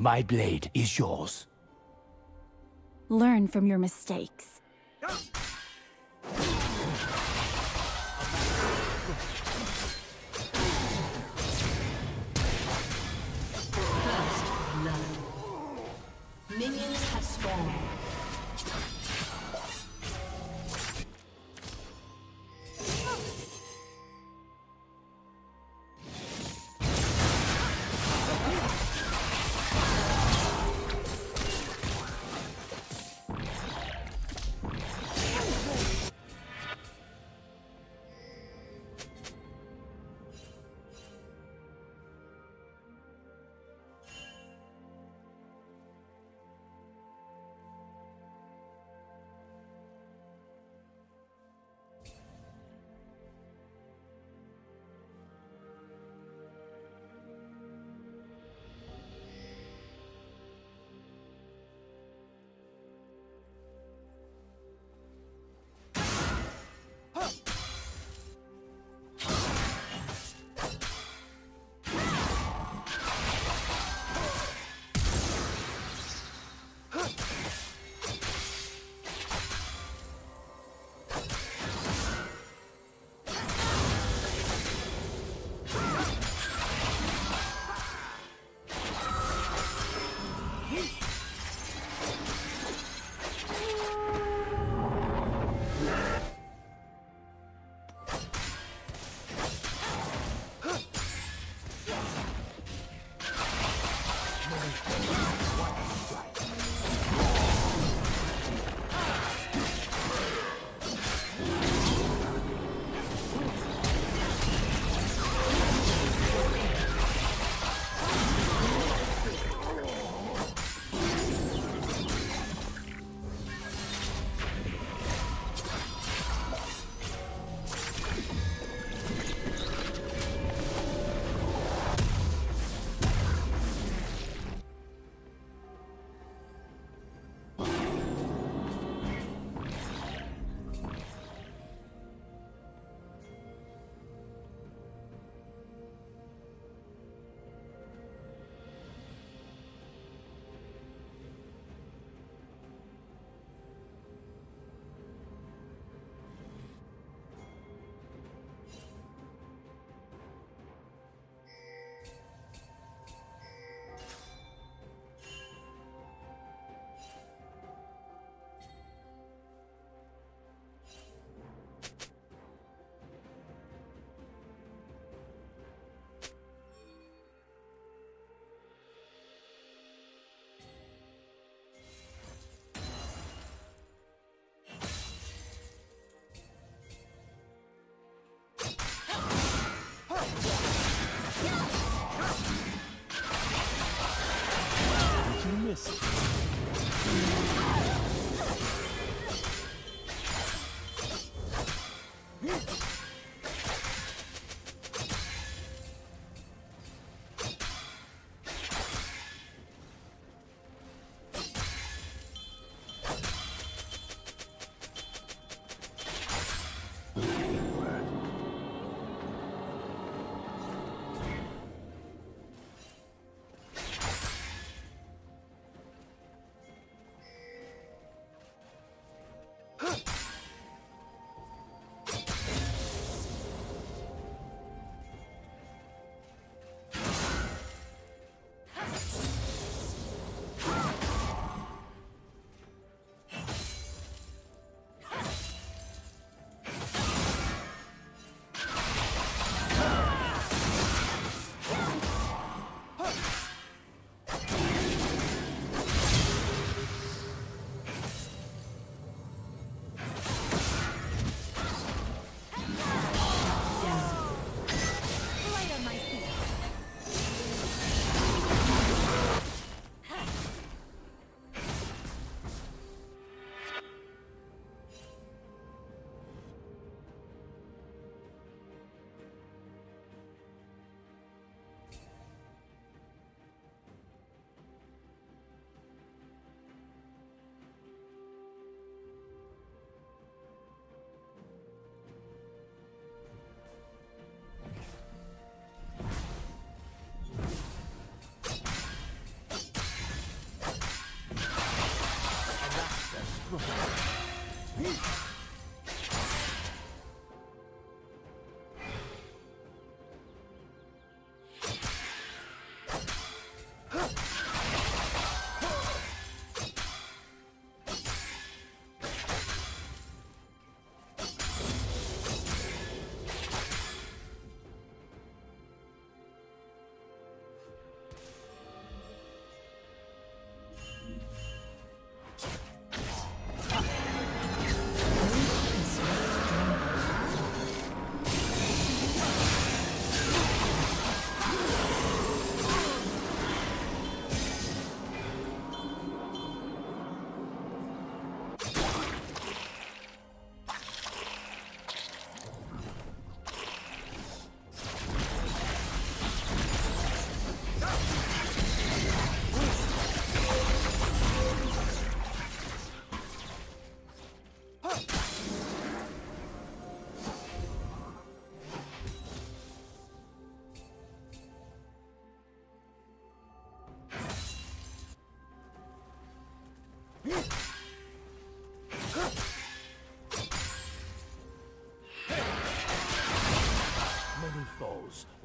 My blade is yours. Learn from your mistakes. Minions have spawned. this.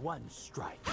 One strike.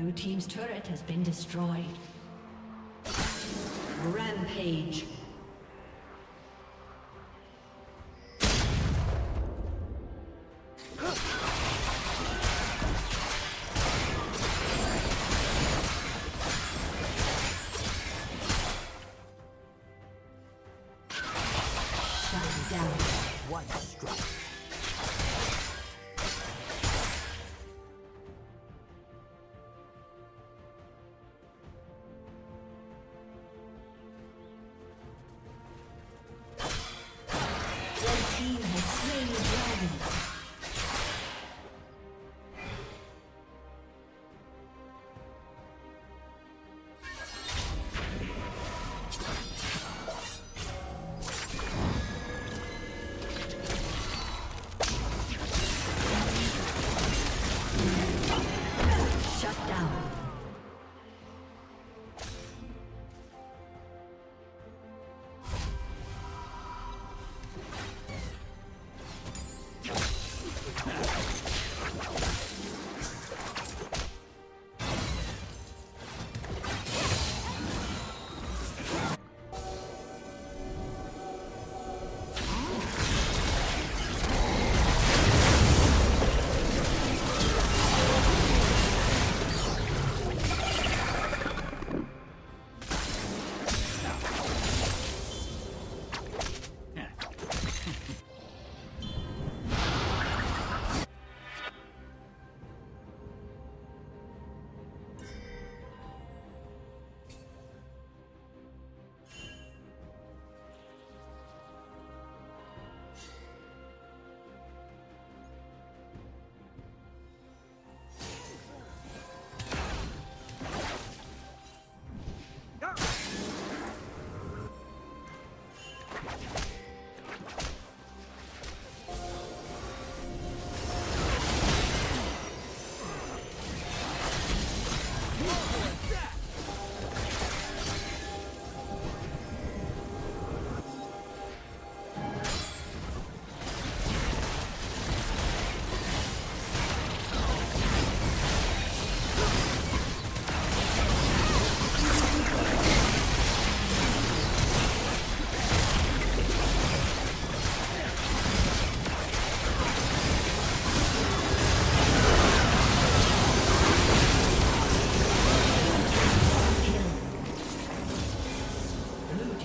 Blue Team's turret has been destroyed. Rampage. Down. One strike.